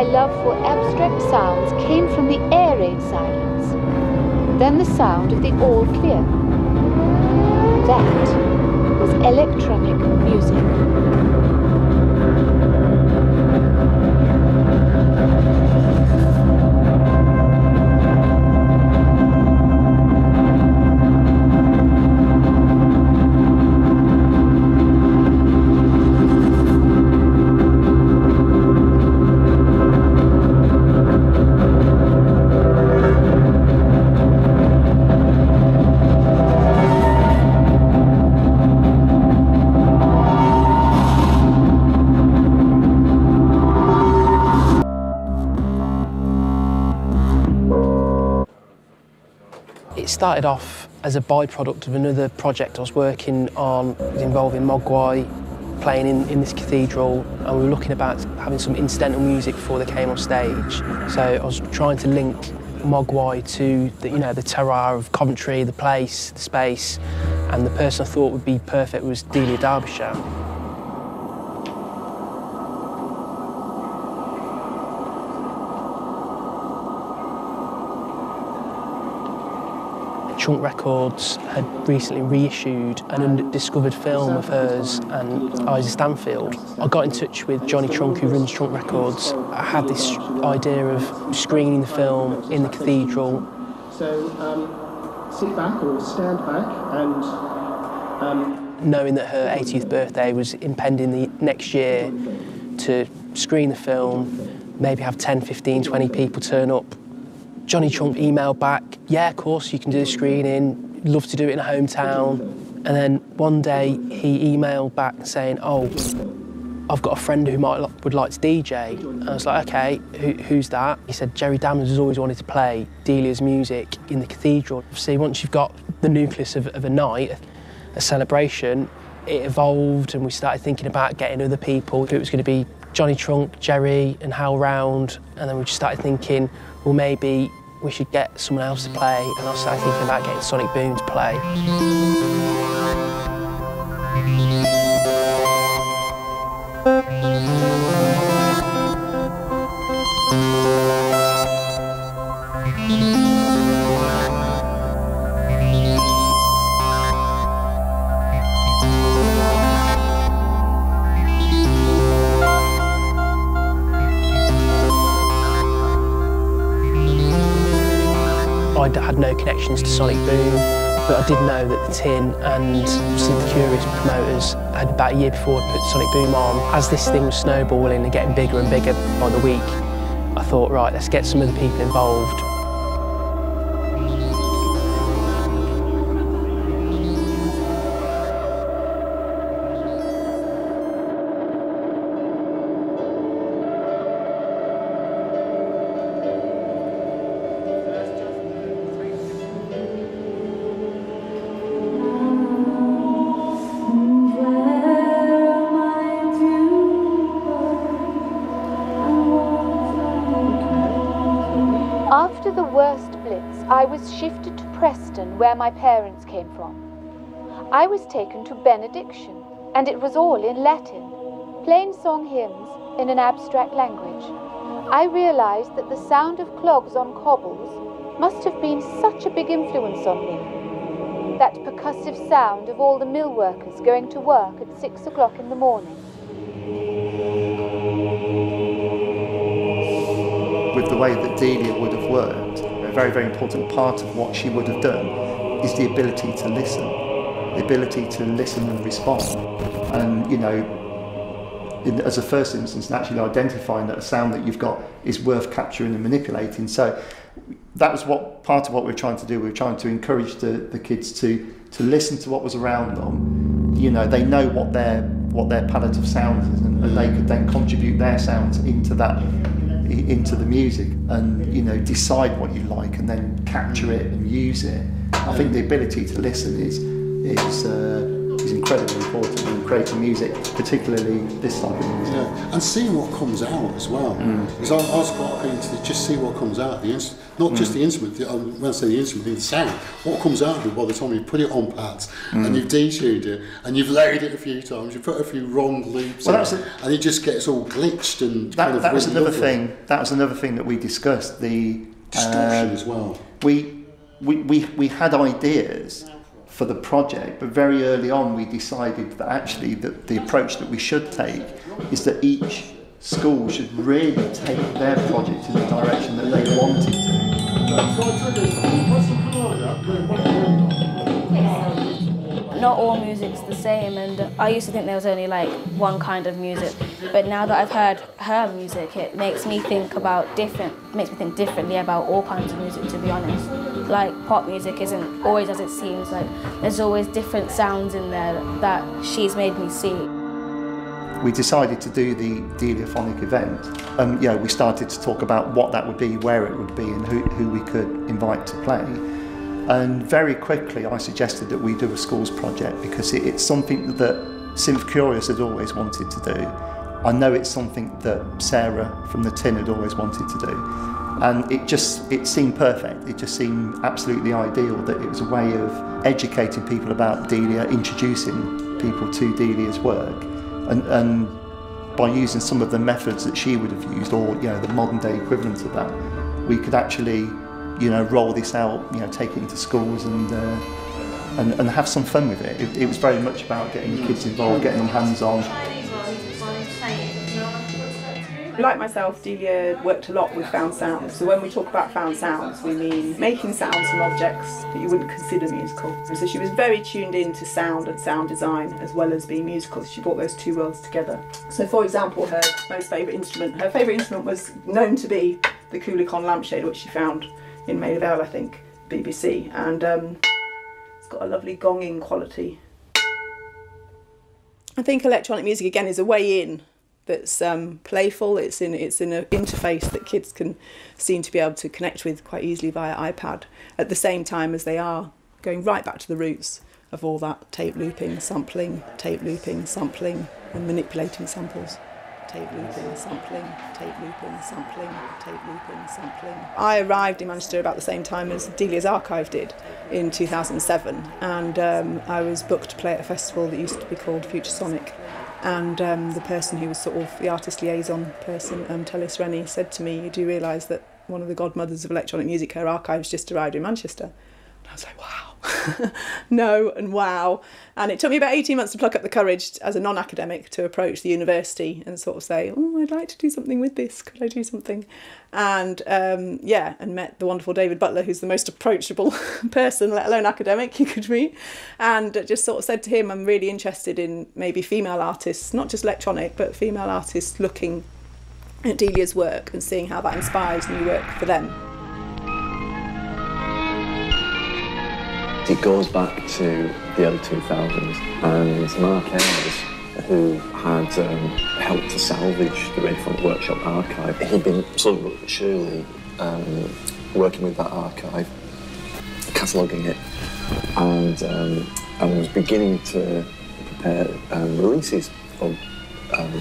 my love for abstract sounds came from the air raid silence, then the sound of the all clear. That was electronic music. Started off as a byproduct of another project I was working on involving Mogwai playing in, in this cathedral and we were looking about having some incidental music before they came on stage. So I was trying to link Mogwai to the, you know, the terroir of Coventry, the place, the space, and the person I thought would be perfect was Delia Derbyshire. Trunk Records had recently reissued an undiscovered film of hers and Elsa Stansfield. I got in touch with Johnny Trunk, who runs Trunk Records. I had this idea of screening the film in the cathedral. So um, sit back or stand back and um, knowing that her 80th birthday was impending the next year to screen the film, maybe have 10, 15, 20 people turn up. Johnny Trunk emailed back, yeah, of course, you can do the screening, love to do it in a hometown. And then one day he emailed back saying, oh, I've got a friend who might would like to DJ. And I was like, okay, who, who's that? He said, Jerry Dammers has always wanted to play Delia's music in the cathedral. See, once you've got the nucleus of, of a night, a celebration, it evolved and we started thinking about getting other people. It was going to be Johnny Trunk, Jerry and Hal Round. And then we just started thinking, well, maybe we should get someone else to play. And I started thinking about getting Sonic Boom to play. Had no connections to Sonic Boom, but I did know that the Tin and of the Curious promoters had about a year before put Sonic Boom on. As this thing was snowballing and getting bigger and bigger by the week, I thought, right, let's get some of the people involved. Was shifted to Preston, where my parents came from. I was taken to benediction, and it was all in Latin, plain song hymns in an abstract language. I realized that the sound of clogs on cobbles must have been such a big influence on me. That percussive sound of all the mill workers going to work at six o'clock in the morning. with the way that Delia would have worked, a very, very important part of what she would have done is the ability to listen, the ability to listen and respond. And, you know, in, as a first instance, actually identifying that a sound that you've got is worth capturing and manipulating. So that was what part of what we we're trying to do. We were trying to encourage the, the kids to, to listen to what was around them. You know, they know what their, what their palette of sounds is and, and they could then contribute their sounds into that into the music and you know decide what you like and then capture it and use it. I think the ability to listen is is uh, is incredibly important in creating music, particularly this type of music. Yeah, and seeing what comes out as well. Mm. Because I, I was quite keen to just see what comes out of the instrument. Not just Mm. the instrument, the, um, when I say the instrument, the sound. What comes out of it by the time you put it on pads Mm. and you've detuned it and you've laid it a few times, You've put a few wrong loops Well, in a- and it just gets all glitched and kind That, of that was another lovely. thing. That was another thing that we discussed. The Distortion um, as well. We, we, we, we had ideas for the project, but very early on we decided that actually the, the approach that we should take is that each school should really take their project in the direction that they wanted to. Not all music's the same and I used to think there was only like one kind of music but now that I've heard her music it makes me think about different makes me think differently about all kinds of music to be honest like pop music isn't always as it seems like there's always different sounds in there that she's made me see we decided to do the Deliaphonic event. And yeah, we started to talk about what that would be, where it would be, and who, who we could invite to play. And very quickly, I suggested that we do a schools project because it, it's something that Synth Curious had always wanted to do. I know it's something that Sarah from the Tin had always wanted to do. And it just it seemed perfect. It just seemed absolutely ideal that it was a way of educating people about Delia, introducing people to Delia's work, and, and by using some of the methods that she would have used, or you know the modern day equivalent of that, we could actually you know roll this out, you know take it into schools and uh, and, and have some fun with it. it. It was very much about getting the kids involved, getting them hands on. Like myself, Delia worked a lot with found sounds. So when we talk about found sounds, we mean making sounds from objects that you wouldn't consider musical. So she was very tuned in to sound and sound design as well as being musical. She brought those two worlds together. So for example, her most favourite instrument, her favourite instrument was known to be the Coolicon lampshade, which she found in Maida Vale, I think, BBC. And um, it's got a lovely gonging quality. I think electronic music again is a way in that's um, playful. It's in it's in an interface that kids can seem to be able to connect with quite easily via iPad. At the same time as they are going right back to the roots of all that tape looping, sampling, tape looping, sampling, and manipulating samples. Tape looping, sampling, tape looping, sampling, tape looping, sampling. I arrived in Manchester about the same time as Delia's Archive did in 2007, and um, I was booked to play at a festival that used to be called Futuresonic and um, the person who was sort of the artist liaison person, um, Tullis Rennie, said to me, you do realise that one of the godmothers of electronic music, her archives just arrived in Manchester. And I was like, wow, no and wow. And it took me about 18 months to pluck up the courage as a non-academic to approach the university and sort of say, oh, I'd like to do something with this. Could I do something? And um, yeah, and met the wonderful David Butler, who's the most approachable person, let alone academic, you could meet. And just sort of said to him, I'm really interested in maybe female artists, not just electronic, but female artists looking at Delia's work and seeing how that inspires new work for them. It goes back to the early 2000s, and Mark Ayres, who had um, helped to salvage the Radiophonic Workshop archive, he'd been slowly but surely um, working with that archive, cataloguing it, and, um, and was beginning to prepare um, releases of um,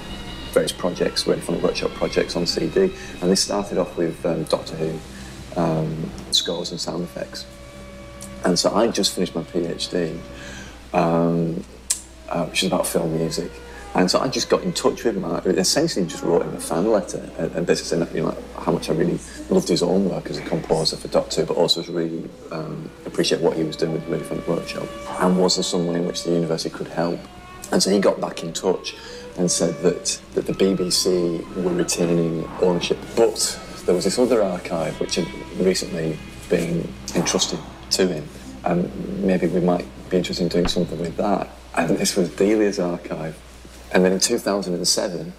various projects, Radiophonic Workshop projects on CD. And this started off with um, Doctor Who scores and sound effects. And so I just finished my PhD, um, uh, which is about film music. And so I just got in touch with Mark. Essentially, just wrote him a fan letter and, and basically saying you know, how much I really loved his own work as a composer for Doctor, but also really um, appreciate what he was doing with the Radiophonic Workshop. And was there some way in which the university could help? And so he got back in touch and said that, that the BBC were retaining ownership, but there was this other archive which had recently been entrusted to him, and maybe we might be interested in doing something with that. And this was Delia's archive. And then in 2007,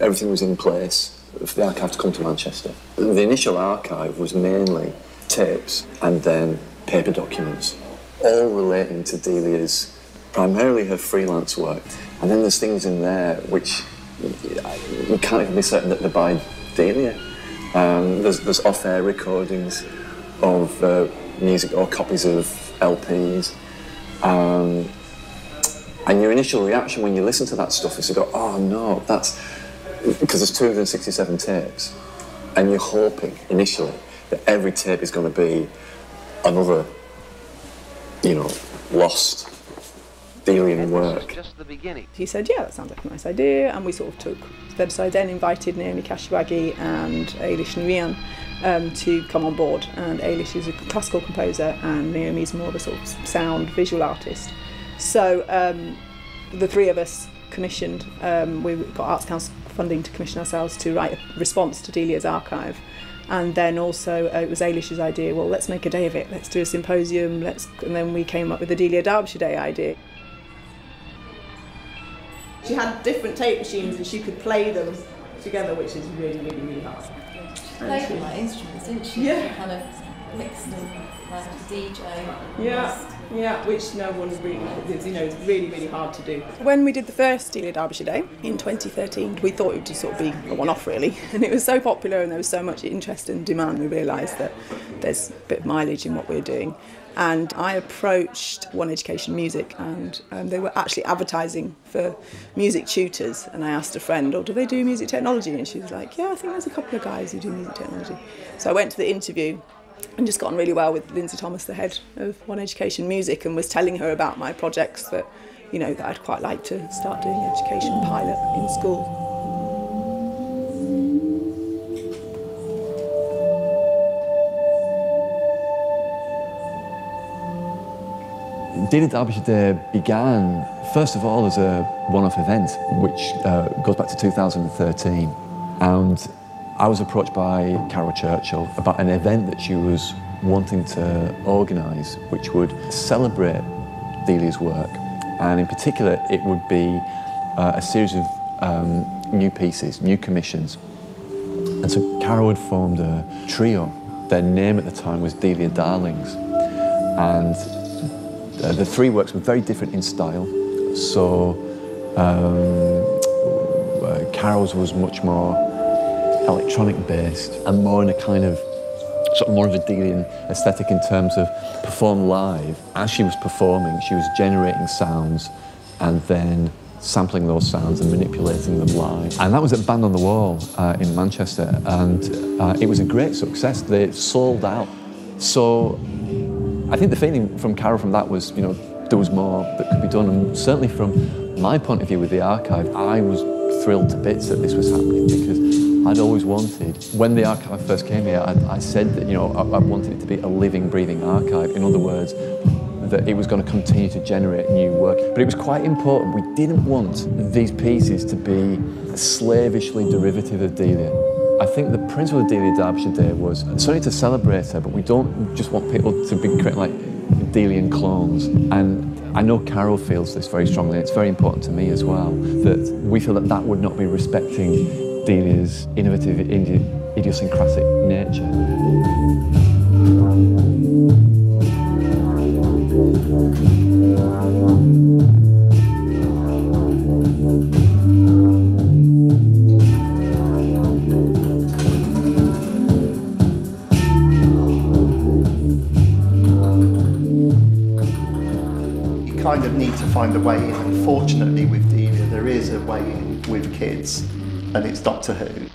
everything was in place for the archive to come to Manchester. The initial archive was mainly tapes and then paper documents, all relating to Delia's, primarily her freelance work. And then there's things in there which you can't even be certain that they're by Delia. Um, there's, there's off-air recordings of uh, music or copies of LPs. Um, And your initial reaction when you listen to that stuff is to go, oh no, that's because there's 267 tapes, and you're hoping initially that every tape is going to be another, you know, lost Delian work. Just the beginning. He said, yeah, that sounds like a nice idea, and we sort of took. So I then invited Naomi Kashiwagi and Ailís Ní Ríain um, to come on board. And Ailís is a classical composer, and Naomi's more of a sort of sound visual artist. So um, the three of us commissioned. Um, we got Arts Council funding to commission ourselves to write a response to Delia's archive. And then also uh, it was Ailís's idea. Well, let's make a day of it. Let's do a symposium. Let's and then we came up with the Delia Derbyshire Day idea. She had different tape machines and she could play them together, which is really, really, really hard. Played with like instruments, didn't she? Yeah. Kind of mixed them like a DJ. Yeah, yeah, which no one really, it's, you know, it's really, really hard to do. When we did the first Delia Derbyshire Day in 2013, we thought it would just sort of be a one-off really, and it was so popular and there was so much interest and demand, we realised that there's a bit of mileage in what we're doing. And I approached One Education Music, and um, they were actually advertising for music tutors. And I asked a friend, "Oh, do they do music technology?" And she was like, "Yeah, I think there's a couple of guys who do music technology." So I went to the interview, and just got on really well with Lindsay Thomas, the head of One Education Music, and was telling her about my projects that, you know, that I'd quite like to start doing education pilot in school. Delia Derbyshire Day began, first of all, as a one-off event, which uh, goes back to 2013. And I was approached by Carol Churchill about an event that she was wanting to organise, which would celebrate Delia's work. And in particular, it would be uh, a series of um, new pieces, new commissions. And so Carol had formed a trio. Their name at the time was Delia Darlings. And uh, the three works were very different in style. So um, uh, Carol's was much more electronic based and more in a kind of sort of more of a Delian aesthetic in terms of perform live. As she was performing, she was generating sounds and then sampling those sounds and manipulating them live. And that was at Band on the Wall uh, in Manchester, and uh, it was a great success. They sold out. So I think the feeling from Carol from that was, you know, there was more that could be done. And certainly from my point of view with the archive, I was thrilled to bits that this was happening because I'd always wanted, when the archive first came here, I, I said that, you know, I, I wanted it to be a living, breathing archive. In other words, that it was going to continue to generate new work. But it was quite important. We didn't want these pieces to be slavishly derivative of Delia. I think the principle of Delia Derbyshire Day was certainly to celebrate her, but we don't just want people to be like Delian clones. And I know Carol feels this very strongly. It's very important to me as well that we feel that that would not be respecting Delia's innovative, idiosyncratic nature. Kind of need to find a way in. Unfortunately, with Delia, there is a way in with kids, and it's Doctor Who.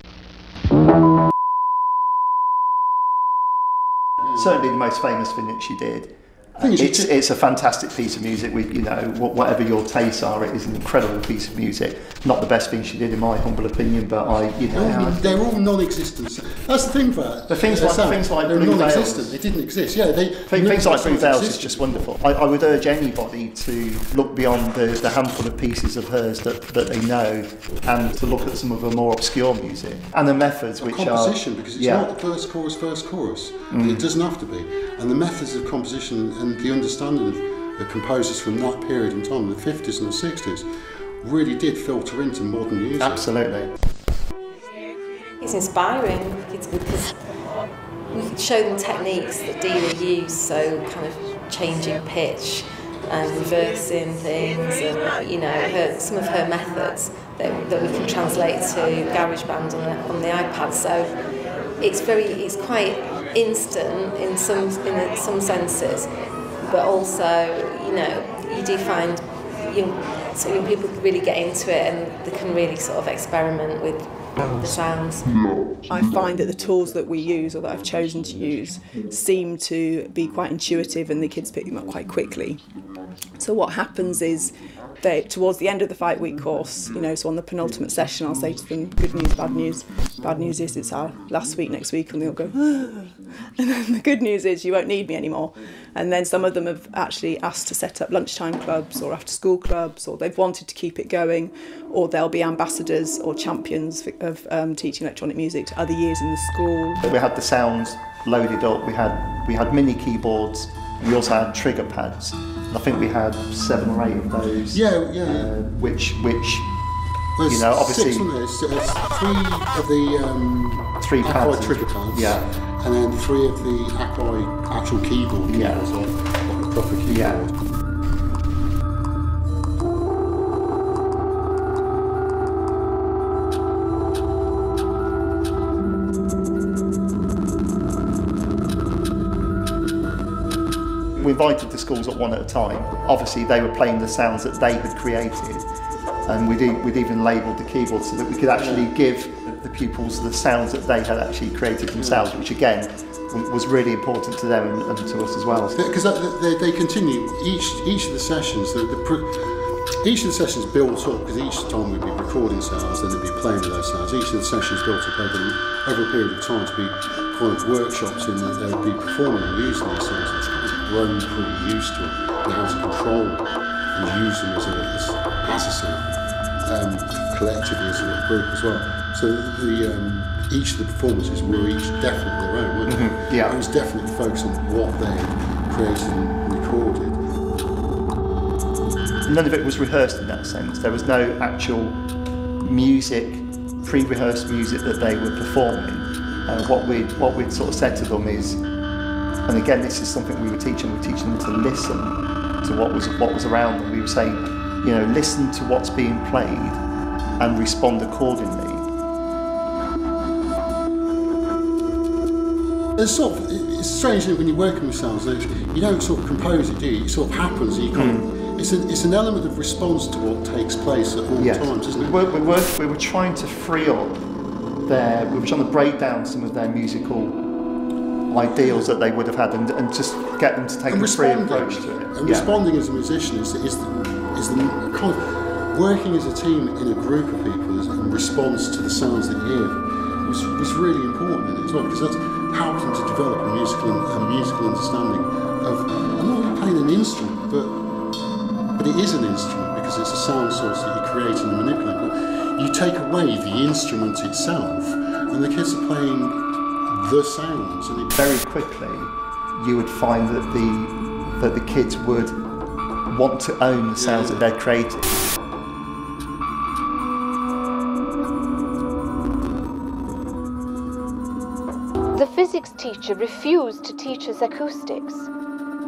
Certainly, the most famous thing that she did. It's It's, a fantastic piece of music. With you know, whatever your tastes are, it is an incredible piece of music. Not the best thing she did, in my humble opinion, but I, you know, They're all, I- they're all non-existent. That's the thing for that. The things like- things like they're Blue non-existent. Veils. They didn't exist. Yeah, they Thing- no Things like Blue Veils is just wonderful. I, I would urge anybody to look beyond the, the handful of pieces of hers that, that they know and to look at some of her more obscure music and the methods which composition are composition because it's yeah. not first chorus, first chorus. Mm. It doesn't have to be. And the methods of composition and the understanding of the composers from that period in time, the 50s and the 60s, really did filter into modern music. Absolutely. It's inspiring for kids because we could show them techniques that Delia used, so kind of changing pitch and reversing things, and you know her, some of her methods that, that we can translate to GarageBand on the, on the iPad. So it's very, it's quite instant in some in some senses, but also you know you do find young so young people really get into it and they can really sort of experiment with the sounds. I find that the tools that we use or that I've chosen to use seem to be quite intuitive and the kids pick them up quite quickly. So what happens is they towards the end of the fight week mm-hmm. course, you know, so on the penultimate session, I'll say to them, good news, bad news. Bad news is it's our last week next week, and they'll go, ah. and then the good news is you won't need me anymore. And then some of them have actually asked to set up lunchtime clubs or after school clubs, or they've wanted to keep it going, or they'll be ambassadors or champions of um, teaching electronic music to other years in the school. We had the sounds loaded up. We had we had mini keyboards We also had trigger pads. And I think we had seven or eight of those. Yeah, yeah. Uh, which which There's you know obviously six? It's, it's three of the um, Three pads. trigger pads. Yeah. And then three of the Ackroyd actual keyboard Yeah. keyboards, like, proper keyboard. Yeah. Invited the schools up one at a time. Obviously, they were playing the sounds that they had created, and we'd, we'd even labelled the keyboard so that we could actually give the pupils the sounds that they had actually created themselves, which again was really important to them and, to us as well. Because they, they continue each each of the sessions. The, the each of the sessions built up because each time we'd be recording sounds, then they'd be playing with those sounds. Each of the sessions built up over, over a period of time to be kind of workshops in that they would be performing and using these sounds. Grown pretty used to it and how to control and use them as a, as, as a um, collectively as a group as well. So the um, each of the performances were each definitely their own, weren't they? Mhm, yeah. It was definitely focused on what they created and recorded. None of it was rehearsed in that sense. There was no actual music, pre-rehearsed music that they were performing. Uh, what we what we'd sort of said to them is, and again, this is something we were teaching. We were teaching them to listen to what was what was around them. We were saying, you know, listen to what's being played and respond accordingly. It's sort of it's strange isn't when you're working with sounds. You don't sort of compose it, do you? It sort of happens. You kind of, hmm. it's, a, it's an element of response to what takes place at all Yes. times, isn't We it? were, we, were, we were trying to free up their, we were trying to break down some of their musical ideals that they would have had and, and just get them to take and a free approach to it. and Yeah. responding as a musician is, is, the, is the kind of working as a team in a group of people in response to the sounds that you hear was, was really important in as well because that's helped them to develop a musical a musical understanding of I'm not really playing an instrument but but it is an instrument because it's a sound source that you create and manipulate. But you take away the instrument itself and the kids are playing the sounds and it very quickly you would find that the that the kids would want to own the sounds that they're creating. The physics teacher refused to teach us acoustics,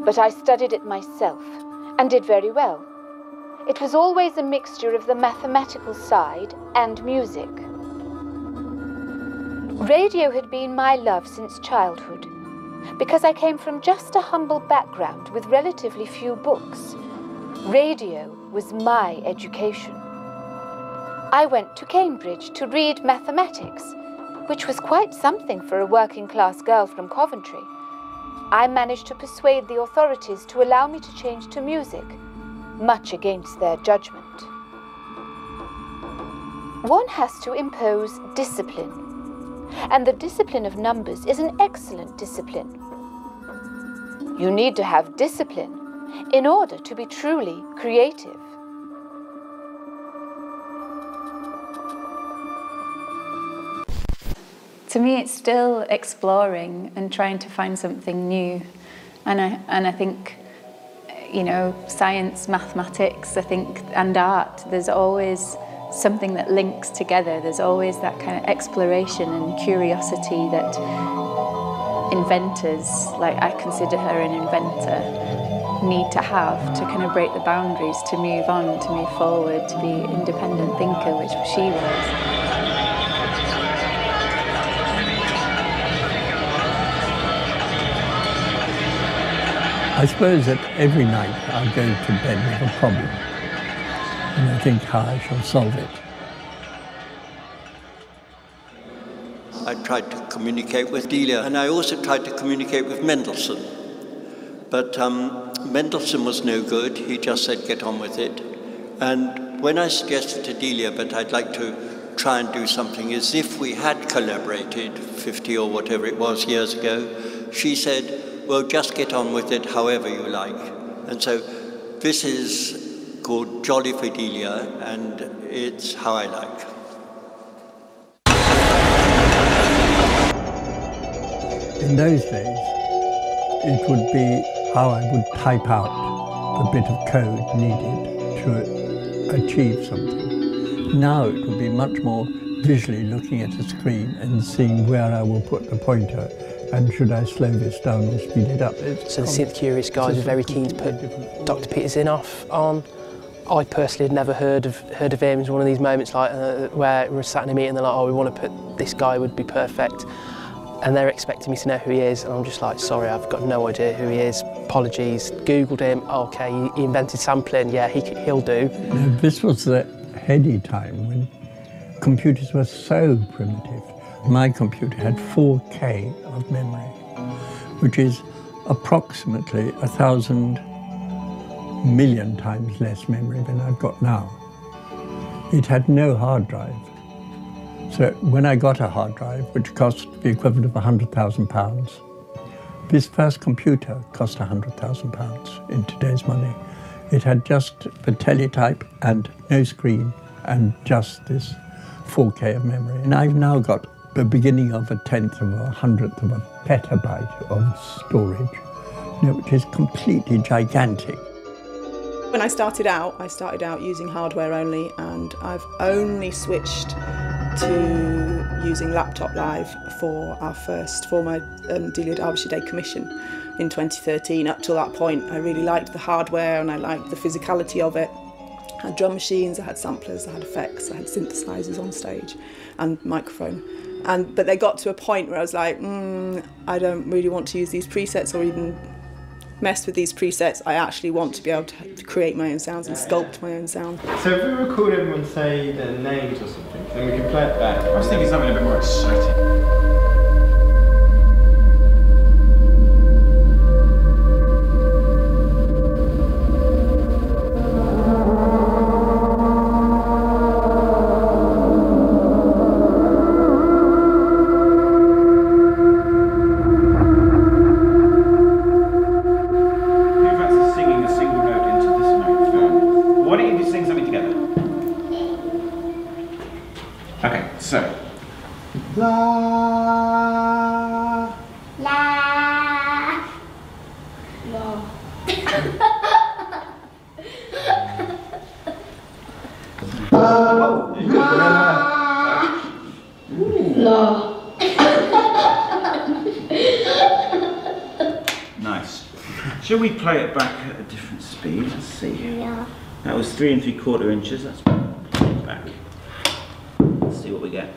but I studied it myself and did very well. It was always a mixture of the mathematical side and music. Radio had been my love since childhood, because I came from just a humble background with relatively few books. Radio was my education. I went to Cambridge to read mathematics, which was quite something for a working class girl from Coventry. I managed to persuade the authorities to allow me to change to music, much against their judgment. One has to impose discipline, and the discipline of numbers is an excellent discipline. You need to have discipline in order to be truly creative. To me, it's still exploring and trying to find something new. And I, and I think, you know, science, mathematics, I think, and art, there's always something that links together. There's always that kind of exploration and curiosity that inventors, like I consider her an inventor, need to have to kind of break the boundaries, to move on, to move forward, to be independent thinker, which she was. I suppose that every night I go to bed with a problem. And I think how I shall solve it. I tried to communicate with Delia, and I also tried to communicate with Mendelssohn. But um, Mendelssohn was no good. He just said, get on with it. And when I suggested to Delia that I'd like to try and do something as if we had collaborated 50 or whatever it was years ago, she said, well, just get on with it however you like. And so this is called Jolly Fidelia, and it's how I like. In those days, it would be how I would type out the bit of code needed to achieve something. Now it would be much more visually looking at a screen and seeing where I will put the pointer and should I slow this down or speed it up. It's so the Synth Curious guys are very keen to put Dr. Peter Zinovieff on. I personally had never heard of heard of him. It was one of these moments like uh, where we're sat in a meeting and they're like, oh, we want to put this guy would be perfect. And they're expecting me to know who he is and I'm just like sorry I've got no idea who he is. Apologies. Googled him. Okay he invented sampling. Yeah he, he'll do. This was the heady time when computers were so primitive. My computer had 4k of memory which is approximately a thousand million times less memory than I've got now it had no hard drive so when I got a hard drive, which cost the equivalent of £100,000, this first computer cost £100,000 in today's money. It had just the teletype and no screen and just this 4K of memory. And I've now got the beginning of a tenth of a hundredth of a petabyte of storage, you know, which is completely gigantic. When I started out, I started out using hardware only and I've only switched to using Laptop Live for our first, for my um, Delia Derbyshire Day commission in 2013. Up till that point, I really liked the hardware and I liked the physicality of it. I had drum machines, I had samplers, I had effects, I had synthesizers on stage and microphone. And, but they got to a point where I was like, mm, I don't really want to use these presets or even mess with these presets. I actually want to be able to create my own sounds and sculpt my own sound. So if we record everyone say their names or something, then we can play it back. I was thinking something a bit more exciting. Three and three quarter inches. Back. Let's see what we get.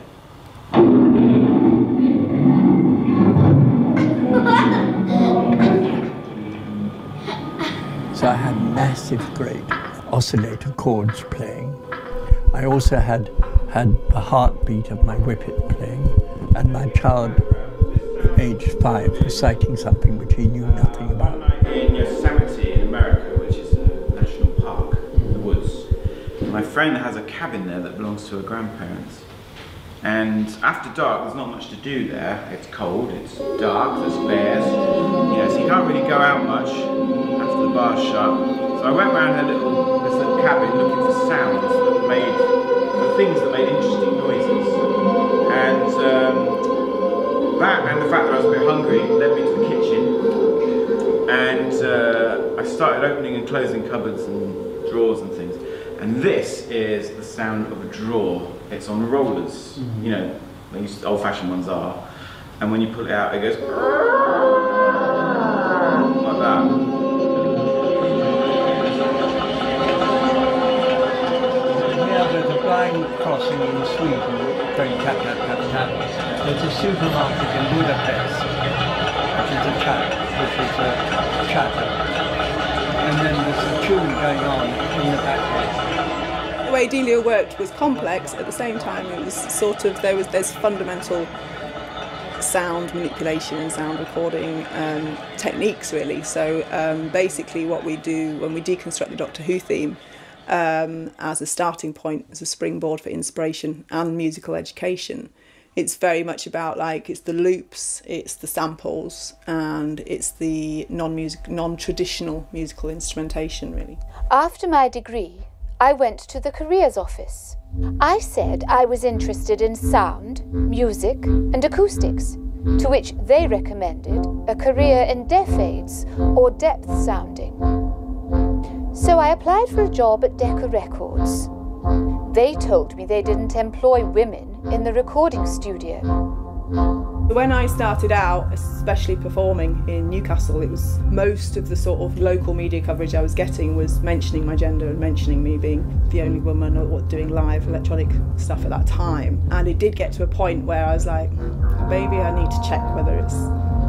So I had massive, great oscillator chords playing. I also had had the heartbeat of my whippet playing, and my child, aged five, reciting something which he knew nothing friend has a cabin there that belongs to her grandparents. And after dark, there's not much to do there. It's cold, it's dark, there's bears. You know, so you can't really go out much after the bar's shut. So I went around her little, this little cabin looking for sounds that made, for things that made interesting noises. And um, that and the fact that I was a bit hungry led me to the kitchen. And uh, I started opening and closing cupboards and drawers and. And this is the sound of a drawer. It's on rollers, mm -hmm. you know, these old-fashioned ones are. And when you pull it out, it goes like that. Yeah, there's a blind crossing in Sweden, going tap, tap, tap, tap. There's a supermarket in Budapest, which is a chat, which is a chatter and then there's a tune going on in the background. Way Delia worked was complex. At the same time, it was sort of there was there's fundamental sound manipulation and sound recording um, techniques really. So um, basically, what we do when we deconstruct the Doctor Who theme um, as a starting point, as a springboard for inspiration and musical education. It's very much about like it's the loops, it's the samples, and it's the non-music, non-traditional musical instrumentation really. After my degree, I went to the careers office. I said I was interested in sound, music, and acoustics, to which they recommended a career in deaf aids or depth sounding. So I applied for a job at Decca Records. They told me they didn't employ women in the recording studio. When I started out, especially performing in Newcastle, it was most of the sort of local media coverage I was getting was mentioning my gender and mentioning me being the only woman or doing live electronic stuff at that time. And it did get to a point where I was like, maybe I need to check whether it's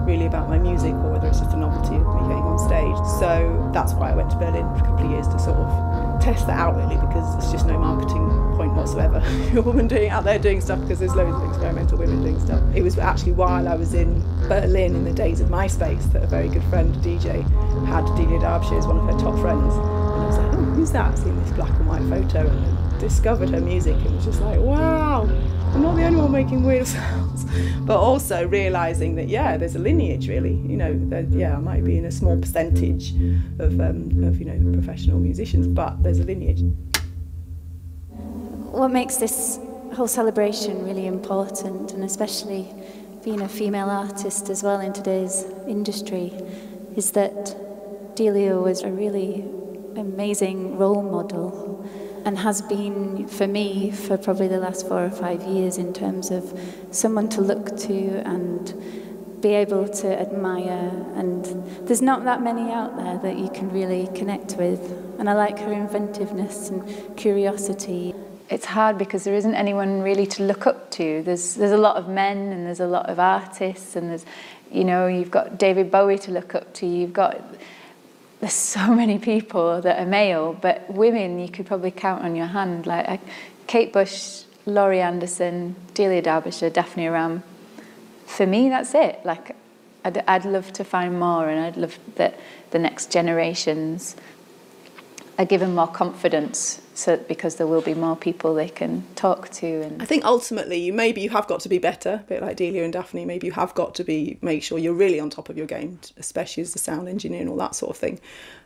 really about my music or whether it's just a novelty of me getting on stage. So that's why I went to Berlin for a couple of years to sort of test that out really because it's just no marketing point whatsoever. a woman doing out there doing stuff because there's loads of experimental women doing stuff. It was actually while I was in Berlin in the days of MySpace that a very good friend, DJ, had Delia Derbyshire as one of her top friends. And I was like, oh, who's that? I've seen this black and white photo and discovered her music and was just like, wow, I'm not the only one making weird sounds. But also realizing that yeah, there's a lineage really. You know, that yeah, I might be in a small percentage of um, of you know professional musicians, but there's a lineage. What makes this whole celebration really important, and especially being a female artist as well in today's industry, is that Delia was a really amazing role model and has been for me for probably the last four or five years in terms of someone to look to and be able to admire and there's not that many out there that you can really connect with and I like her inventiveness and curiosity. It's hard because there isn't anyone really to look up to. There's there's a lot of men and there's a lot of artists and there's you know you've got David Bowie to look up to. You've got there's so many people that are male, but women you could probably count on your hand. Like Kate Bush, Laurie Anderson, Delia Derbyshire, Daphne Oram. For me, that's it. Like I'd, I'd love to find more, and I'd love that the next generations are given more confidence so because there will be more people they can talk to and I think ultimately you maybe you have got to be better a bit like Delia and Daphne maybe you have got to be make sure you're really on top of your game especially as the sound engineer and all that sort of thing.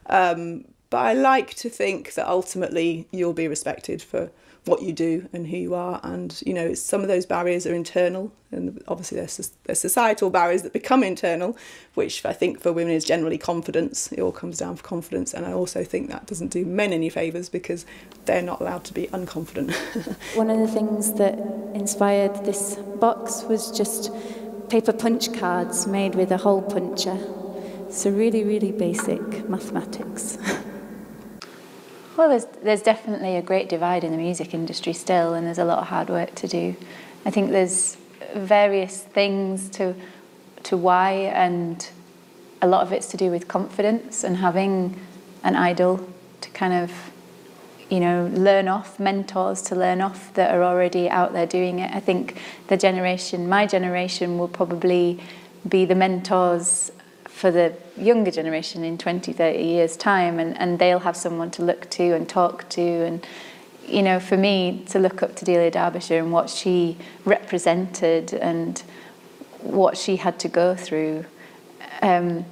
Um, but I like to think that ultimately you'll be respected for what you do and who you are. And, you know, some of those barriers are internal, and obviously there's, there's societal barriers that become internal, which I think for women is generally confidence. It all comes down for confidence. And I also think that doesn't do men any favours because they're not allowed to be unconfident. One of the things that inspired this box was just paper punch cards made with a hole puncher. So really, really basic mathematics. Well, there's, there's definitely a great divide in the music industry still, and there's a lot of hard work to do. I think there's various things to, to why, and a lot of it's to do with confidence and having an idol to kind of, you know, learn off, mentors to learn off that are already out there doing it. I think the generation, my generation, will probably be the mentors for the younger generation in 20, 30 years' time, and, and they'll have someone to look to and talk to. And, you know, for me, to look up to Delia Derbyshire and what she represented and what she had to go through, um,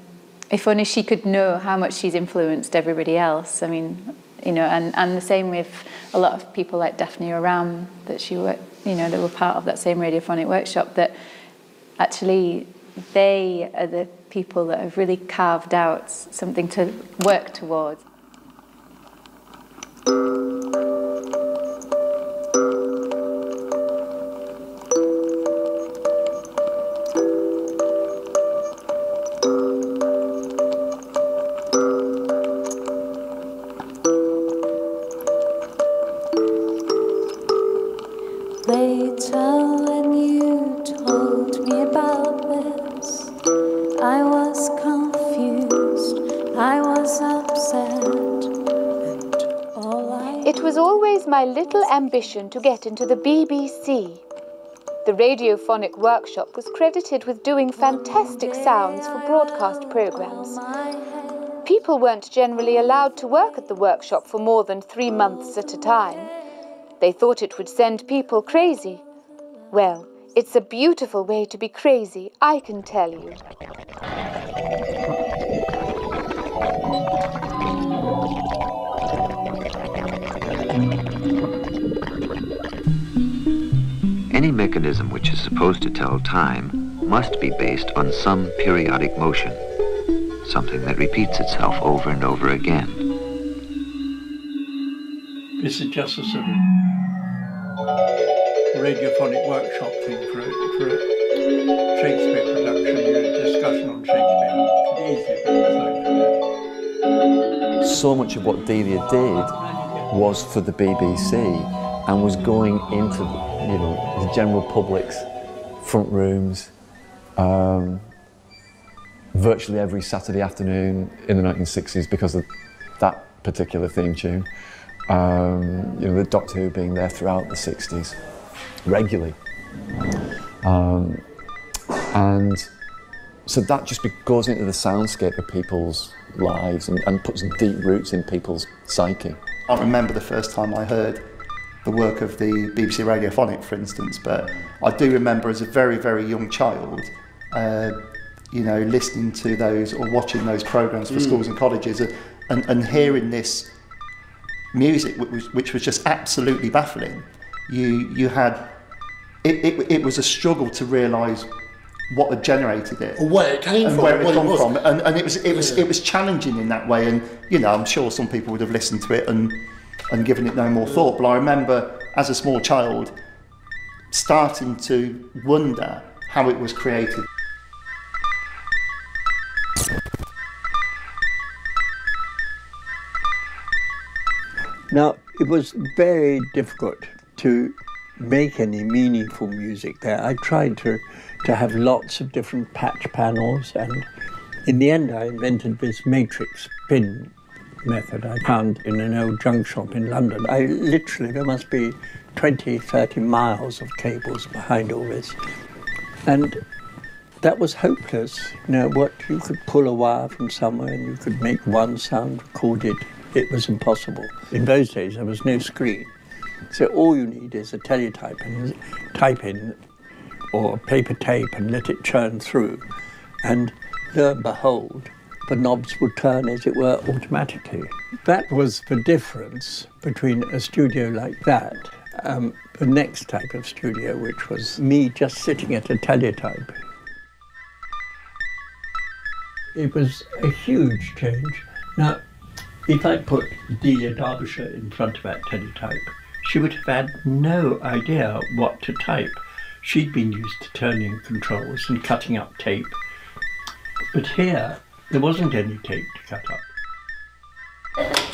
if only she could know how much she's influenced everybody else. I mean, you know, and, and the same with a lot of people like Daphne Oram that she worked, you know, that were part of that same radiophonic workshop that actually they are the people that have really carved out something to work towards. My little ambition to get into the BBC. The radiophonic workshop was credited with doing fantastic sounds for broadcast programmes. People weren't generally allowed to work at the workshop for more than three months at a time. They thought it would send people crazy. Well, it's a beautiful way to be crazy, I can tell you. Any mechanism which is supposed to tell time must be based on some periodic motion, something that repeats itself over and over again. This is just a sort of radiophonic workshop thing for a, for a Shakespeare production, a discussion on Shakespeare. Could easily be like So much of what Delia did was for the BBC and was going into you know the general public's front rooms um, virtually every Saturday afternoon in the 1960s because of that particular theme tune. Um, you know, the Doctor Who being there throughout the 60s regularly. Um, and so that just goes into the soundscape of people's lives and, and puts deep roots in people's psyche. I can't remember the first time I heard the work of the BBC Radiophonic, for instance, but I do remember as a very, very young child, uh, you know, listening to those or watching those programs for Mm. schools and colleges and, and, and hearing this music, which was, which was just absolutely baffling. You, you had, it, it, it was a struggle to realise what had generated it Or where it came and from, where it what it was. from and, and it was it was Yeah. it was challenging in that way and you know I'm sure some people would have listened to it and and given it no more thought but I remember as a small child starting to wonder how it was created Now, it was very difficult to make any meaningful music there. I tried to, to have lots of different patch panels, and in the end, I invented this matrix pin method I found in an old junk shop in London. I literally, there must be 20, 30 miles of cables behind all this. And that was hopeless. You know, what you could pull a wire from somewhere and you could make one sound, record it. It was impossible. In those days, there was no screen. So all you need is a teletype and type in or paper tape and let it churn through. And lo and behold, the knobs would turn, as it were, automatically. That was the difference between a studio like that, um, the next type of studio, which was me just sitting at a teletype. It was a huge change. Now, if I put Delia Derbyshire in front of that teletype, she would have had no idea what to type. She'd been used to turning controls and cutting up tape. But here, there wasn't any tape to cut up.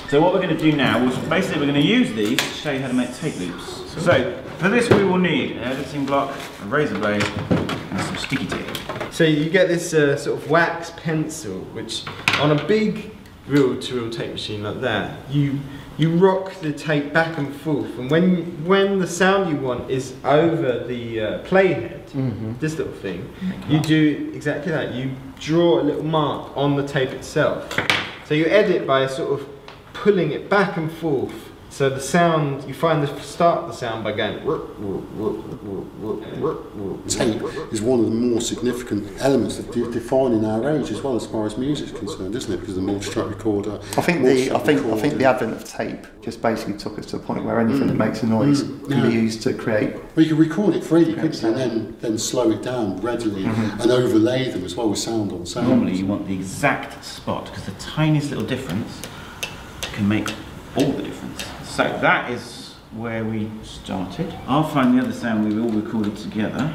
So what we're going to do now is basically we're going to use these to show you how to make tape loops. So for this we will need an editing block, a razor blade, and some sticky tape. So you get this uh, sort of wax pencil, which on a big reel-to-reel tape machine like that, you you rock the tape back and forth, and when when the sound you want is over the uh, playhead, Mhm. this little thing, you do exactly that. You draw a little mark on the tape itself. So you edit by sort of pulling it back and forth. So the sound, you find the start of the sound by going. Tape is one of the more significant elements of de- defining our age as well as far as music is concerned, isn't it? Because the multi-track recorder. I think the I multi-track think I think the advent of tape just basically took us to a point where anything that Mm. makes a noise Mm. can be used to create Well, you can record it freely, couldn't you? And then, then slow it down readily Mhm. and overlay them as well with sound on sound. Normally you want the exact spot because the tiniest little difference can make all the difference. So that is where we started. I'll find the other sound we all recorded together.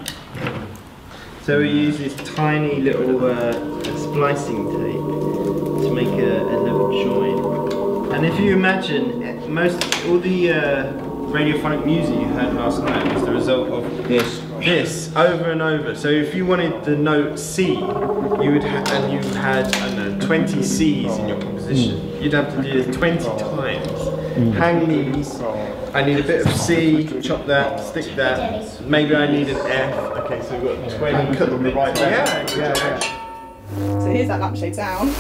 So we use this tiny little uh, splicing tape to make a, a little join. And if you imagine, most all the uh, radiophonic music you heard last night was the result of this, this over and over. So if you wanted the note C, you would and you had I don't know 20 C's in your composition, you'd have to do this 20 times. Hang these I need a bit of C, chop that, stick that. Maybe I need an F. Okay, so we've got 20. And cut them the right way. Yeah, yeah, yeah. So here's that lampshade down.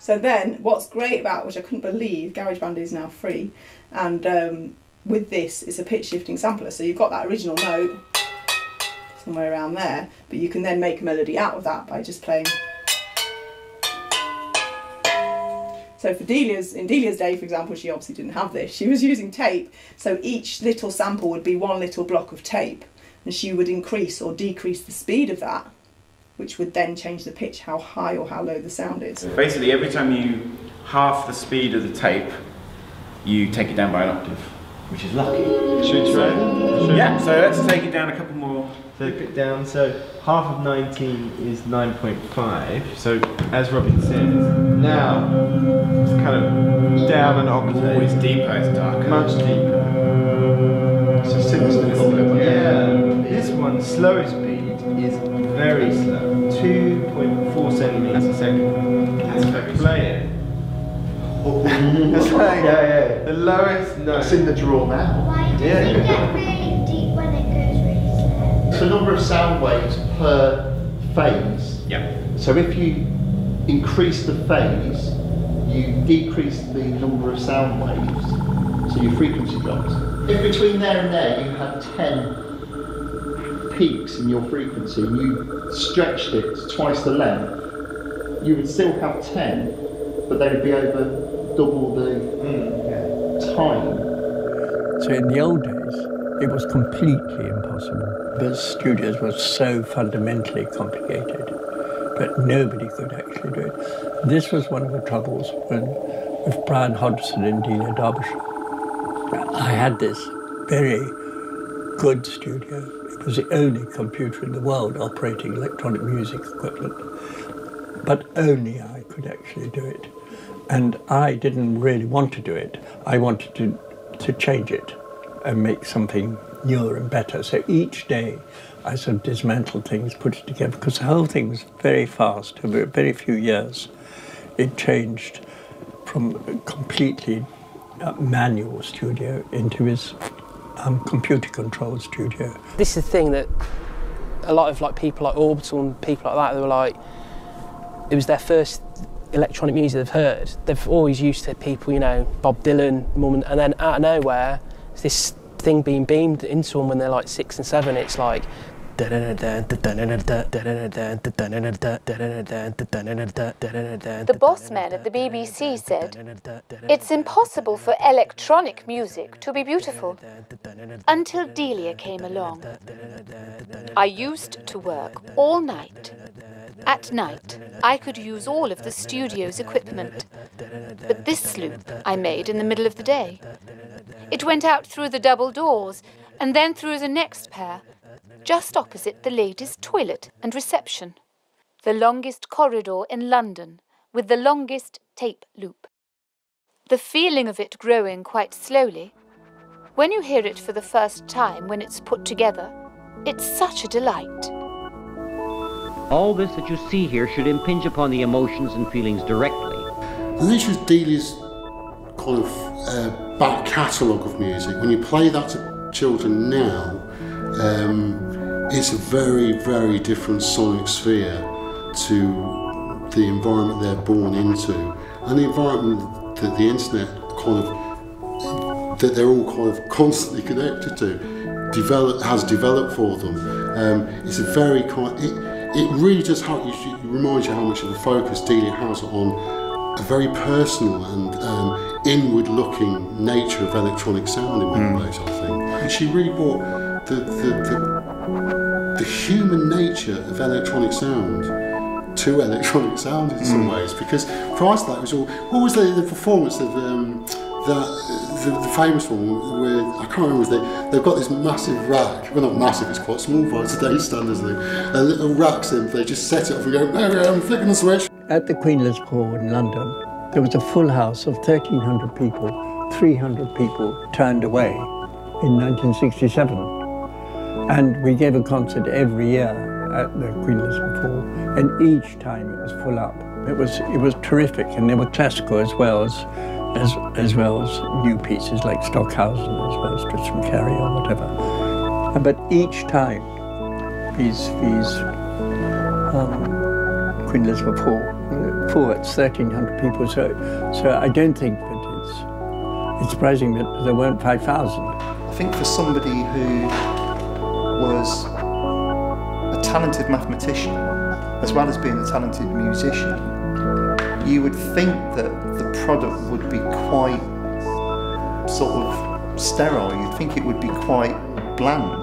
So then, what's great about, which I couldn't believe, GarageBand is now free, and um, with this, it's a pitch shifting sampler. So you've got that original note somewhere around there, but you can then make a melody out of that by just playing. So for Delia's, in Delia's day, for example, she obviously didn't have this. She was using tape, so each little sample would be one little block of tape, and she would increase or decrease the speed of that, which would then change the pitch, how high or how low the sound is. Basically, every time you half the speed of the tape, you take it down by an octave, which is lucky. Should we try? Should Yeah, so let's take it down a couple more. Flip it down. So half of 19 is 9.5. So as Robin says, now it's kind of down an octave. Always deeper, it's darker. Much deeper. So sinister Yeah. This one, slowest speed, is very slow. 2.4 centimeters a second. That's very Play it. It's like yeah, yeah. the lowest note. It's in the drawer now. Why does Yeah. it get really deep when it goes really slow? It's the number of sound waves per phase. Yeah. So if you increase the phase, you decrease the number of sound waves, so your frequency drops. If between there and there you had 10 peaks in your frequency and you stretched it to twice the length, you would still have 10, but they would be over double the hmm. time. So in the old days, it was completely impossible. The studios were so fundamentally complicated that nobody could actually do it. This was one of the troubles when, with Brian Hodgson and Delia Derbyshire. I had this very good studio. It was the only computer in the world operating electronic music equipment, but only I could actually do it. And I didn't really want to do it. I wanted to, to change it and make something newer and better. So each day I sort of dismantled things, put it together, because the whole thing was very fast. Over a very few years, it changed from a completely uh, manual studio into his um, computer controlled studio. This is the thing that a lot of like people like Orbital and people like that, they were like, it was their first electronic music they've heard. They've always used to people, you know, Bob Dylan, mum, and, then out of nowhere, this thing being beamed into them when they're like six and seven. It's like. The boss man at the BBC said, It's impossible for electronic music to be beautiful. Until Delia came along. I used to work all night. At night, I could use all of the studio's equipment. But this loop I made in the middle of the day. It went out through the double doors and then through the next pair, just opposite the ladies' toilet and reception. The longest corridor in London with the longest tape loop. The feeling of it growing quite slowly. When you hear it for the first time, when it's put together, it's such a delight. All this that you see here should impinge upon the emotions and feelings directly. The nature of Delia's kind of uh, back catalogue of music, when you play that to children now, um, it's a very, very different sonic sphere to the environment they're born into. And the environment that the internet kind of that they're all kind of constantly connected to develop has developed for them. Um, it's a very kind it, it really just how, it reminds you how much of a focus Delia has on a very personal and um, inward looking nature of electronic sound in many ways I think. And she really brought the, the, the, the human nature of electronic sound to electronic sound in some ways because prior to that it was all what was the, the performance of um, that the, the famous one where I can't remember was they they've got this massive rack well not massive it's quite small by today's standards they a little rack and they just set it up and go there I'm flicking the switch. At the Queen Elizabeth Hall in London, there was a full house of 1,300 people, 300 people turned away in 1967. And we gave a concert every year at the Queen Elizabeth Hall, and each time it was full up. It was it was terrific, and they were classical as well as as as well as new pieces like Stockhausen as well as Tristram Cary or whatever. But each time, these these um, Queen Elizabeth Hall, thirteen hundred people. So so I don't think that it's it's surprising that there weren't five thousand. I think for somebody who was a talented mathematician as well as being a talented musician, you would think that the product would be quite sort of sterile. You'd think it would be quite bland.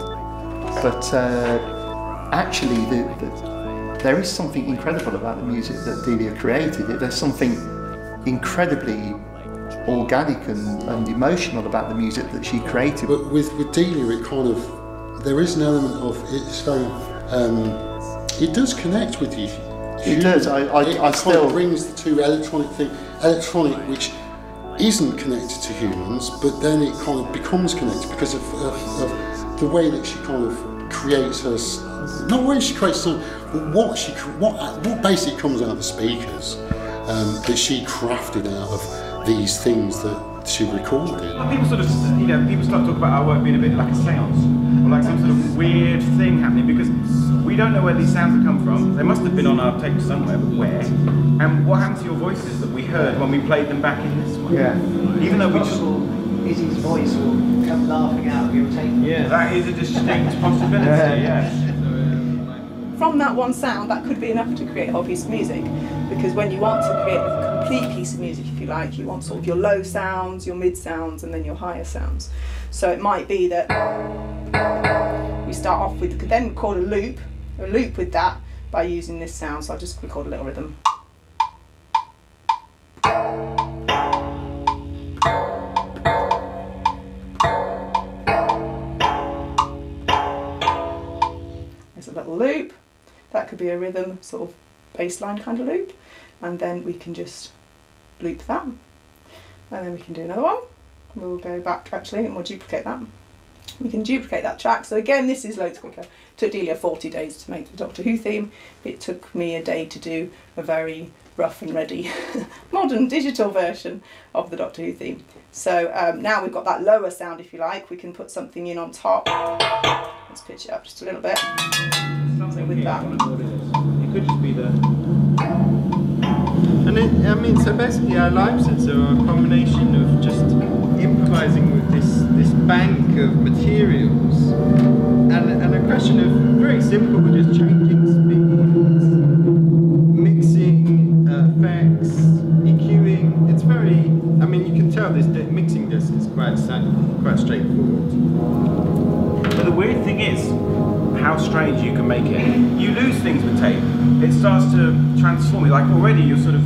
But uh, actually, the, the, there is something incredible about the music that Delia created. There's something incredibly organic and, and emotional about the music that she created. But with, with Delia, it kind of, there is an element of, it's very, um, it does connect with you. It does. I, I, it I kind still of brings the two electronic thing, electronic, which isn't connected to humans, but then it kind of becomes connected because of, of, of the way that she kind of creates her, not the way she creates but what she, what, what basically comes out of the speakers um, that she crafted out of these things that she recorded. Well, people sort of, you know, people start talking about our work being a bit like a seance, or like some sort of weird thing happening, because we don't know where these sounds have come from. They must have been on our tape somewhere, but where? And what happened to your voices that we heard when we played them back in this one? Yeah. Even though we just... Izzy's voice will come laughing out of your tape. Yeah. That is a distinct possibility, yeah. yes. From that one sound, that could be enough to create a whole piece of music. Because when you want to create a complete piece of music, if you like, you want sort of your low sounds, your mid sounds, and then your higher sounds. So it might be that we start off with, could then record a loop, a loop with that by using this sound. So I'll just record a little rhythm. There's a little loop. That could be a rhythm, sort of bass line kind of loop. And then we can just loop that. And then we can do another one. We'll go back actually and we'll duplicate that. We can duplicate that track. So again, this is loads quicker. It took Delia 40 days to make the Doctor Who theme. It took me a day to do a very rough and ready modern digital version of the Doctor Who theme. So um, now we've got that lower sound, if you like. We can put something in on top. Let's pitch it up just a little bit. So with that. It could just be the... And it, I mean, so basically our live sets are a combination of just improvising with this, this bank of materials and, and a question of very simple, we're just changing speeds, mixing, uh, effects, EQing. It's very, I mean, you can tell this mixing this is quite, quite straightforward. How strange you can make it. You lose things with tape. It starts to transform it. Like already you're sort of,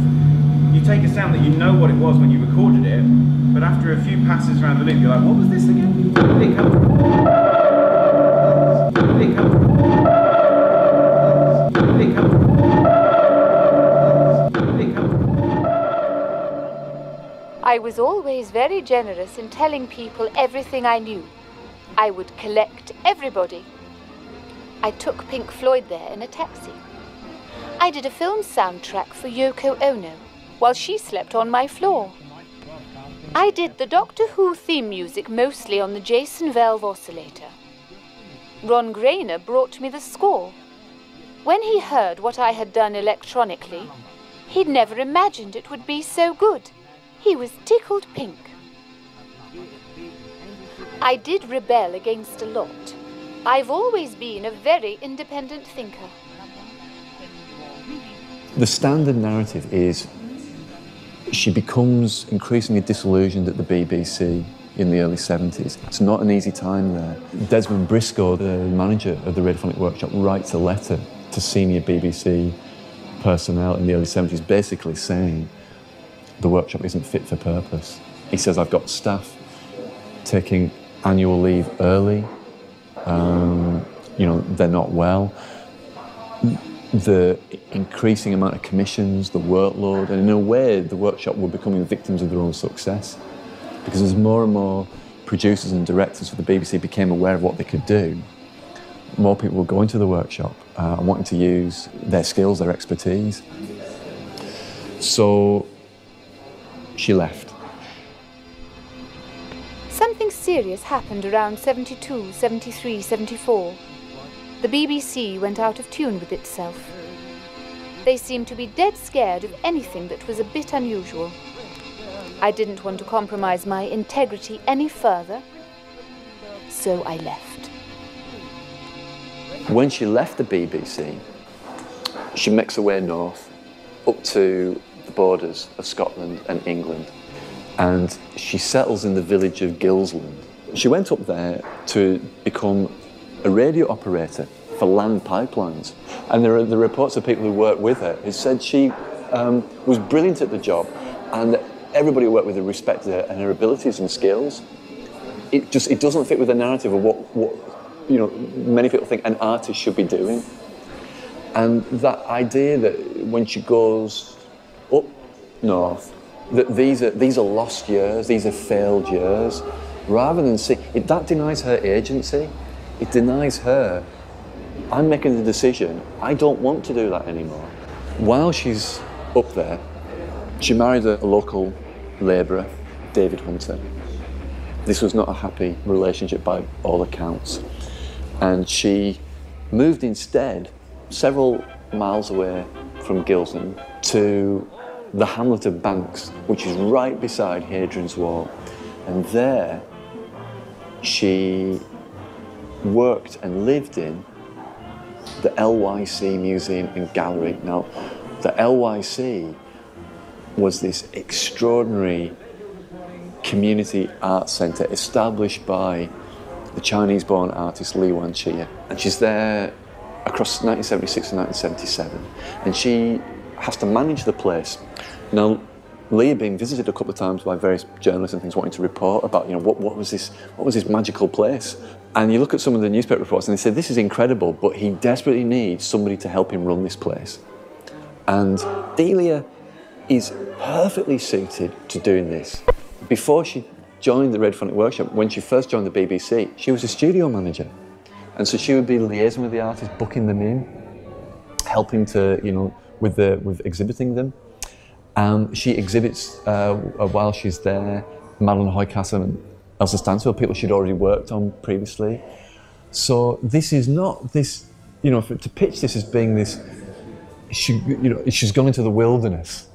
you take a sound that you know what it was when you recorded it, but after a few passes around the loop, you're like, what was this again? It? I was always very generous in telling people everything I knew. I would collect everybody. I took Pink Floyd there in a taxi. I did a film soundtrack for Yoko Ono while she slept on my floor. I did the Doctor Who theme music mostly on the Jason Valve oscillator. Ron Grainer brought me the score. When he heard what I had done electronically, he'd never imagined it would be so good. He was tickled pink. I did rebel against a lot. I've always been a very independent thinker. The standard narrative is she becomes increasingly disillusioned at the BBC in the early 70s. It's not an easy time there. Desmond Briscoe, the manager of the Radiophonic Workshop, writes a letter to senior BBC personnel in the early 70s basically saying the workshop isn't fit for purpose. He says, I've got staff taking annual leave early. Um, you know, they're not well. The increasing amount of commissions, the workload, and in a way, the workshop were becoming victims of their own success. Because as more and more producers and directors for the BBC became aware of what they could do, more people were going to the workshop uh, and wanting to use their skills, their expertise. So she left. Serious happened around 72, 73, 74. The BBC went out of tune with itself. They seemed to be dead scared of anything that was a bit unusual. I didn't want to compromise my integrity any further, so I left. When she left the BBC, she makes her way north up to the borders of Scotland and England and she settles in the village of Gilsland. She went up there to become a radio operator for land pipelines. And there are the reports of people who worked with her who said she um, was brilliant at the job and everybody who worked with her respected her and her abilities and skills. It just it doesn't fit with the narrative of what, what you know many people think an artist should be doing. And that idea that when she goes up north, that these are these are lost years, these are failed years, rather than see it, that denies her agency. It denies her. I'm making the decision. I don't want to do that anymore. While she's up there, she married a, local labourer, David Hunter. This was not a happy relationship by all accounts, and she moved instead several miles away from Gilsland to the hamlet of Banks, which is right beside Hadrian's Wall. And there she worked and lived in the LYC Museum and Gallery. Now, the LYC was this extraordinary community art centre established by the Chinese born artist Li Yuan-chia. And she's there across 1976 and 1977. And she has to manage the place. Now, Lee had been visited a couple of times by various journalists and things wanting to report about, you know, what, what was this what was this magical place? And you look at some of the newspaper reports and they say this is incredible, but he desperately needs somebody to help him run this place. And Delia is perfectly suited to doing this. Before she joined the Radiophonic Workshop, when she first joined the BBC, she was a studio manager. And so she would be liaising with the artists, booking them in, helping to, you know, with, the, with exhibiting them. Um, she exhibits uh, while she's there Madeline Hooykaas and Elsa Stansfield, people she'd already worked on previously. So this is not this, you know, for, to pitch this as being this, she, you know, she's gone into the wilderness.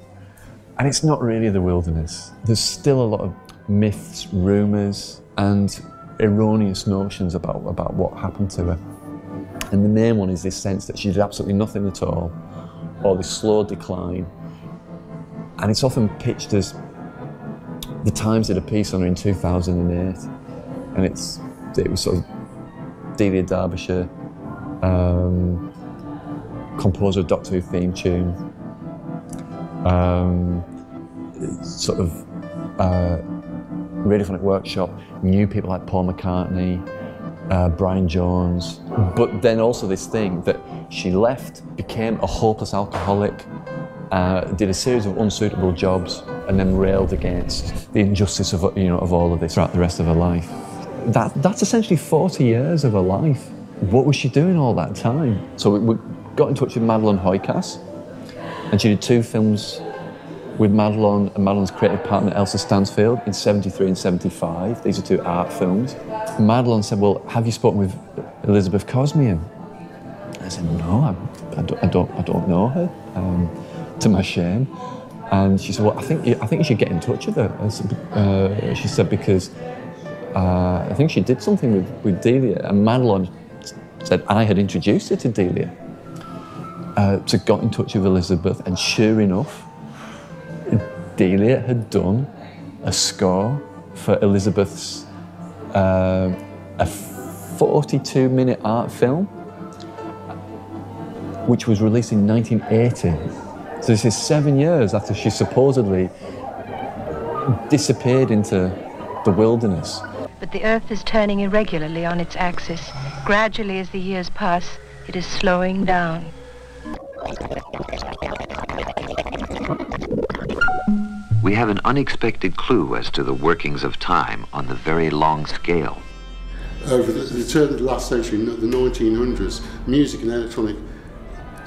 And it's not really the wilderness. There's still a lot of myths, rumours, and erroneous notions about, about what happened to her. And the main one is this sense that she did absolutely nothing at all, or this slow decline. And it's often pitched as the Times did a piece on her in 2008, and it's it was sort of Delia Derbyshire, um, composer of Doctor Who theme tune, um, sort of uh, radiophonic workshop, new people like Paul McCartney, uh, Brian Jones, but then also this thing that she left, became a hopeless alcoholic, uh, did a series of unsuitable jobs, and then railed against the injustice of you know of all of this throughout the rest of her life. That that's essentially 40 years of her life. What was she doing all that time? So we, we got in touch with Madeline Hooykaas, and she did two films with Madeline and Madeline's creative partner Elsa Stansfield in 73 and 75. These are two art films. Madeline said, Well, have you spoken with Elizabeth Kozmian? I said, No, I, I, don't, I, don't, I don't know her, um, to my shame. And she said, Well, I think, you, I think you should get in touch with her. Said, uh, she said, Because uh, I think she did something with, with Delia. And Madeline said, I had introduced her to Delia. Uh, so got in touch with Elizabeth, and sure enough, Delia had done a score for Elizabeth's uh, a 42 minute art film, which was released in 1980. So this is seven years after she supposedly disappeared into the wilderness. But the Earth is turning irregularly on its axis. Gradually, as the years pass, it is slowing down. We have an unexpected clue as to the workings of time on the very long scale. Over the, the turn of the last century, the 1900s, music and electronic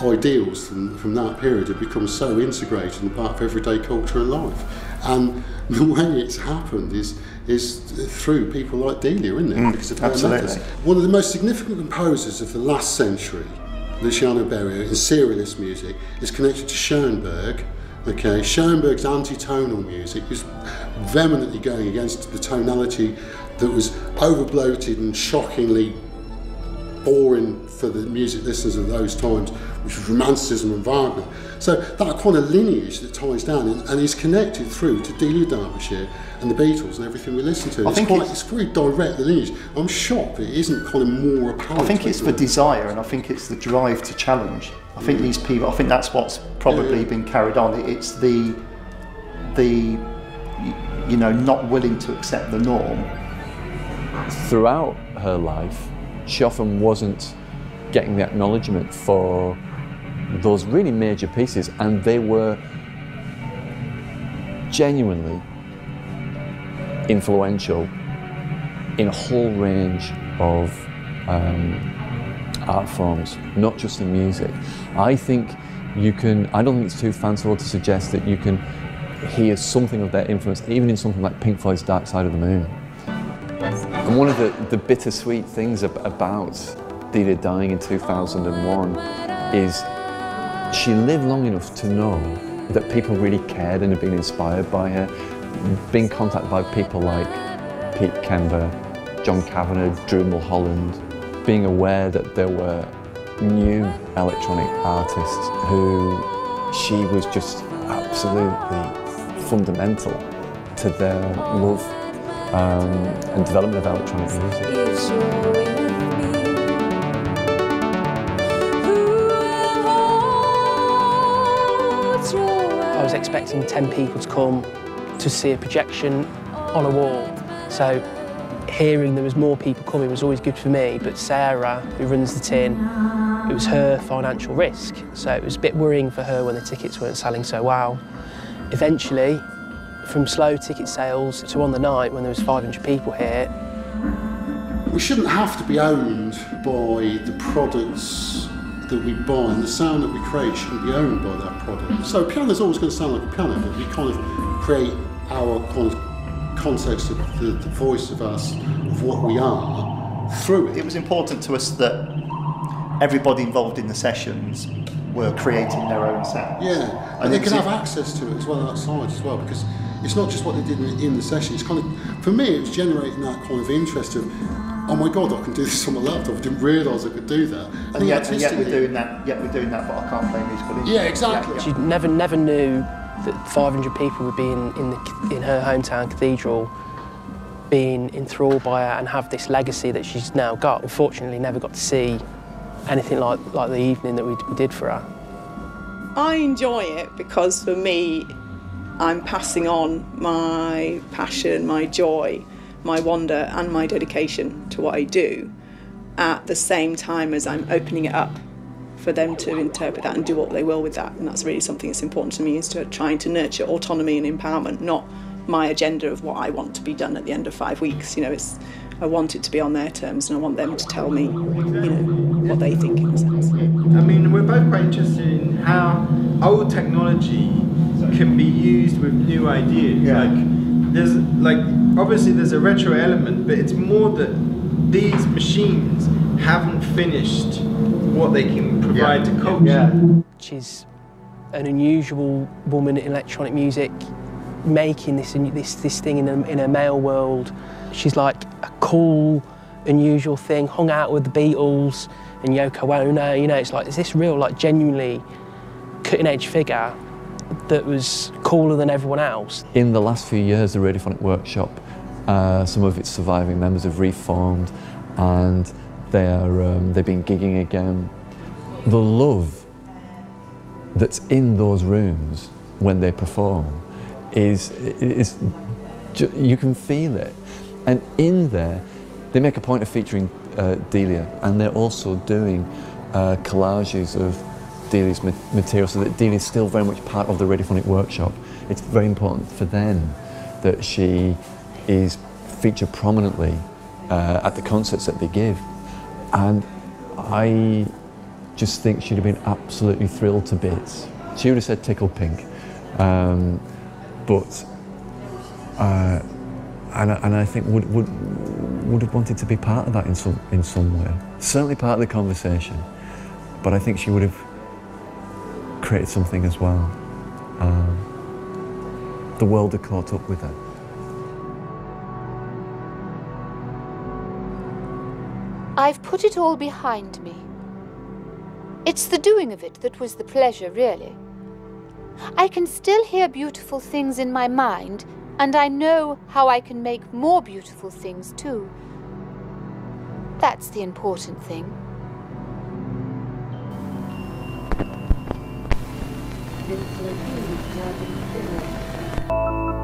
ideals from, from that period have become so integrated and part of everyday culture and life. And the way it's happened is is through people like Delia, isn't it? Mm, because of absolutely. methods. One of the most significant composers of the last century, Luciano Berio, in serialist music, is connected to Schoenberg. Okay, Schoenberg's anti-tonal music was vehemently going against the tonality that was overbloated and shockingly boring for the music listeners of those times, which was Romanticism and Wagner. So that kind of lineage that ties down and, and is connected through to Delia Derbyshire and the Beatles and everything we listen to. I it's, think quite, it's- it's very direct, the lineage. I'm shocked that it isn't kind of more apparent. I think it's the desire and I think it's the drive to challenge. I think these people, I think that's what's probably been carried on. It's the, the, you know, not willing to accept the norm. Throughout her life, she often wasn't getting the acknowledgement for those really major pieces, and they were genuinely influential in a whole range of um, art forms, not just in music. I think you can, I don't think it's too fanciful to suggest that you can hear something of their influence even in something like Pink Floyd's Dark Side of the Moon. And one of the, the bittersweet things ab- about Delia dying in 2001 is she lived long enough to know that people really cared and had been inspired by her, being contacted by people like Pete Kember, John Kavanagh, Drew Mulholland, being aware that there were new electronic artists who she was just absolutely fundamental to their love um, and development of electronic music. Was expecting 10 people to come to see a projection on a wall. So hearing there was more people coming was always good for me, but Sarah, who runs the tin, it was her financial risk. So it was a bit worrying for her when the tickets weren't selling so well. Eventually, from slow ticket sales to on the night when there was 500 people here, We shouldn't have to be owned by the products that we buy, and the sound that we create shouldn't be owned by that product. So a piano's always going to sound like a piano, but we kind of create our kind of context of the, the voice of us, of what we are, through it. It was important to us that everybody involved in the sessions were creating their own sound. Yeah, and they can have access to it as well outside as well because it's not just what they did in, in the session. It's kind of, for me, it was generating that kind of interest of, oh my god, I can do this on my laptop. I didn't realise I could do that. And yet, and yet we're doing that. Yet we're doing that, but I can't play musical instruments. Yeah, exactly. She never, never knew that 500 people would be in, in, the, in her hometown cathedral being enthralled by her and have this legacy that she's now got. Unfortunately, never got to see anything like, like the evening that we, we did for her. I enjoy it because for me, I'm passing on my passion, my joy, my wonder, and my dedication to what I do at the same time as I'm opening it up for them to interpret that and do what they will with that. And that's really something that's important to me is to trying to nurture autonomy and empowerment, not my agenda of what I want to be done at the end of five weeks. You know, it's I want it to be on their terms and I want them to tell me, you know, what they think in a sense. I mean, we're both quite interested in how old technology can be used with new ideas. Like, there's like obviously there's a retro element, but it's more that these machines haven't finished what they can provide to culture. She's an unusual woman in electronic music, making this this this thing in a, in a male world. She's like a cool, unusual thing. Hung out with the Beatles and Yoko Ono. You know, it's like is this real, like genuinely cutting edge figure that was cooler than everyone else. In the last few years, the Radiophonic Workshop, uh, some of its surviving members have reformed and they are, um, they've been gigging again. The love that's in those rooms when they perform is, is you can feel it. And in there, they make a point of featuring uh, Delia and they're also doing uh, collages of Delia's material so that Delia is still very much part of the radiophonic workshop. It's very important for them that she is featured prominently uh, at the concerts that they give. And I, just think she'd have been absolutely thrilled to bits. She would have said tickle pink. Um, but, uh, and, I- and I think would, would, would have wanted to be part of that in some, in some way. Certainly part of the conversation, but I think she would have created something as well. Um, the world had caught up with her. Put it all behind me. It's the doing of it that was the pleasure, really. I can still hear beautiful things in my mind, and I know how I can make more beautiful things too. That's the important thing. It's like,